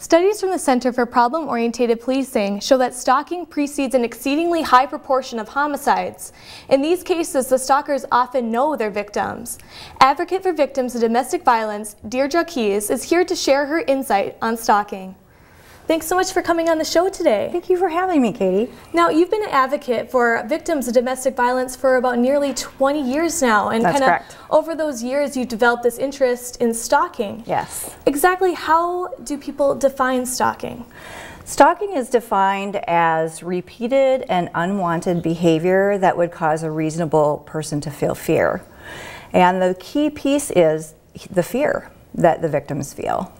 Studies from the Center for Problem-Oriented Policing show that stalking precedes an exceedingly high proportion of homicides. In these cases, the stalkers often know their victims. Advocate for victims of domestic violence, Deidre Keys, is here to share her insight on stalking. Thanks so much for coming on the show today. Thank you for having me, Katie. Now, you've been an advocate for victims of domestic violence for about nearly 20 years now. And That's correct. over those years, you've developed this interest in stalking. Yes. Exactly how do people define stalking? Stalking is defined as repeated and unwanted behavior that would cause a reasonable person to feel fear. And the key piece is the fear that the victims feel.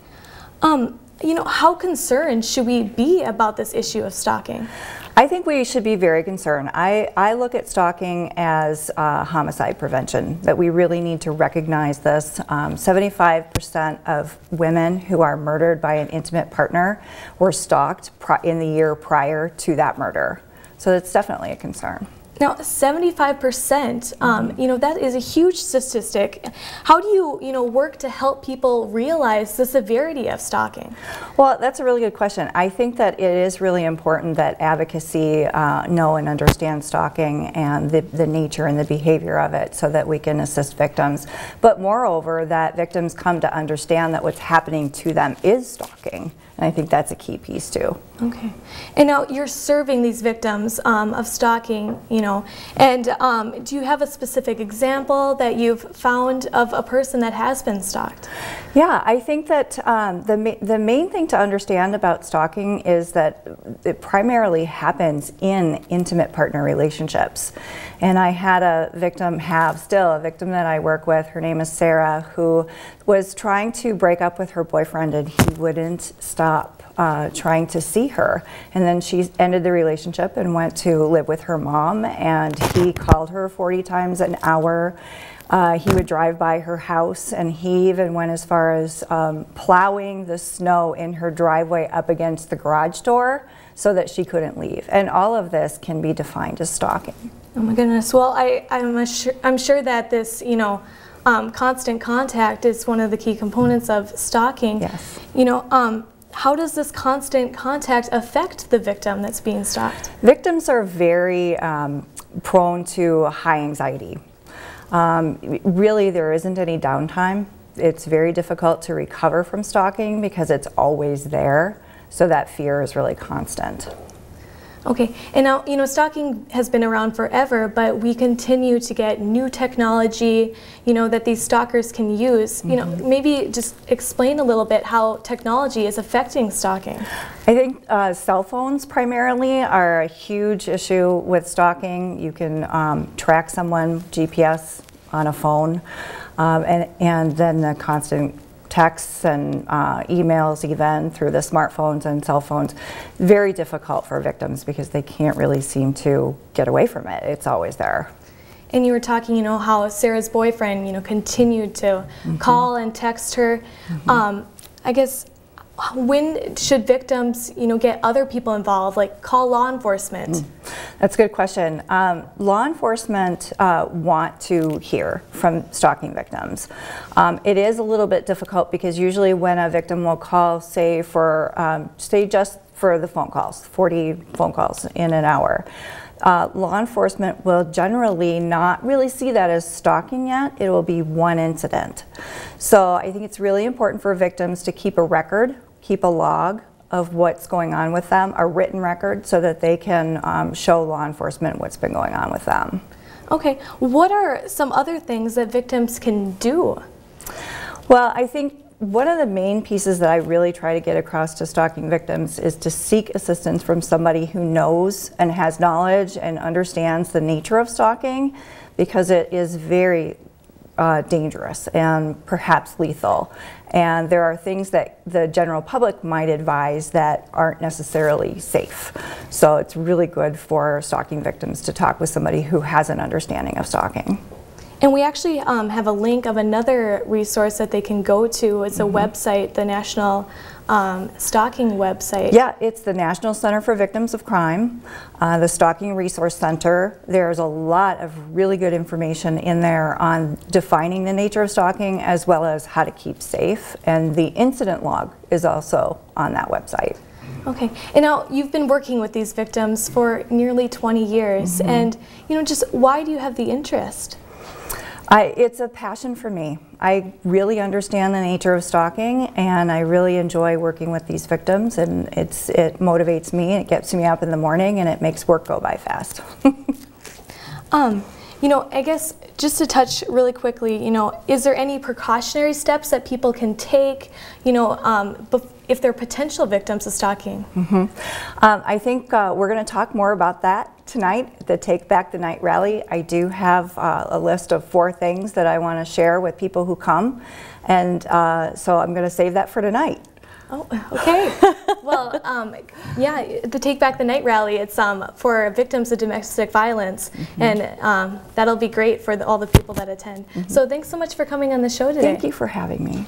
Um, you know, how concerned should we be about this issue of stalking? I think we should be very concerned. I, I look at stalking as uh, homicide prevention, that we really need to recognize this. 75% um, of women who are murdered by an intimate partner were stalked in the year prior to that murder. So it's definitely a concern. Now, 75%, um, you know, that is a huge statistic. How do you, you know, work to help people realize the severity of stalking? Well, that's a really good question. I think that it is really important that advocacy uh, know and understand stalking and the, the nature and the behavior of it so that we can assist victims. But moreover, that victims come to understand that what's happening to them is stalking. And I think that's a key piece too. Okay. And now you're serving these victims um, of stalking, you know, and um, do you have a specific example that you've found of a person that has been stalked? Yeah, I think that um, the, ma the main thing to understand about stalking is that it primarily happens in intimate partner relationships. And I had a victim, have still a victim that I work with, her name is Sarah, who was trying to break up with her boyfriend and he wouldn't stop uh, trying to see her. And then she ended the relationship and went to live with her mom and he called her 40 times an hour. Uh, he would drive by her house and he even went as far as um, plowing the snow in her driveway up against the garage door so that she couldn't leave. And all of this can be defined as stalking. Oh my goodness. Well, I, I'm, sure, I'm sure that this, you know, um, constant contact is one of the key components of stalking. Yes. You know, um, how does this constant contact affect the victim that's being stalked? Victims are very um, prone to high anxiety. Um, really, there isn't any downtime. It's very difficult to recover from stalking because it's always there, so that fear is really constant. Okay, and now, you know, stalking has been around forever, but we continue to get new technology, you know, that these stalkers can use. Mm -hmm. You know, mm-hmm. maybe just explain a little bit how technology is affecting stalking. I think uh, cell phones primarily are a huge issue with stalking. You can um, track someone, GPS on a phone, um, and, and then the constant texts and uh, emails even through the smartphones and cell phones, very difficult for victims because they can't really seem to get away from it. It's always there. And you were talking, you know, how Sarah's boyfriend, you know, continued to mm -hmm. call and text her. Mm -hmm. um, I guess when should victims, you know, get other people involved, like call law enforcement? Mm. That's a good question. Um, law enforcement uh, want to hear from stalking victims. Um, it is a little bit difficult because usually when a victim will call, say for, um, say just for the phone calls, 40 phone calls in an hour, uh, law enforcement will generally not really see that as stalking yet. It will be one incident. So I think it's really important for victims to keep a record keep a log of what's going on with them, a written record, so that they can um, show law enforcement what's been going on with them. Okay, what are some other things that victims can do? Well, I think one of the main pieces that I really try to get across to stalking victims is to seek assistance from somebody who knows and has knowledge and understands the nature of stalking because it is very uh, dangerous and perhaps lethal. And there are things that the general public might advise that aren't necessarily safe. So it's really good for stalking victims to talk with somebody who has an understanding of stalking. And we actually um, have a link of another resource that they can go to. It's a mm -hmm. website, the National um, stalking website. Yeah, it's the National Center for Victims of Crime, uh, the Stalking Resource Center. There's a lot of really good information in there on defining the nature of stalking as well as how to keep safe. And the incident log is also on that website. Okay, and now you've been working with these victims for nearly 20 years, Mm-hmm. and you know, just why do you have the interest? I, it's a passion for me. I really understand the nature of stalking and I really enjoy working with these victims and it's, it motivates me, it gets me up in the morning and it makes work go by fast. Um, you know, I guess just to touch really quickly, you know, is there any precautionary steps that people can take, you know, um, if they're potential victims of stalking? Um, I think uh, we're going to talk more about that tonight, the Take Back the Night rally. I do have uh, a list of four things that I want to share with people who come, and uh, so I'm going to save that for tonight. Oh, okay. well, um, yeah, the Take Back the Night rally, it's um, for victims of domestic violence, Mm-hmm. and um, that'll be great for the, all the people that attend. So thanks so much for coming on the show today. Thank you for having me.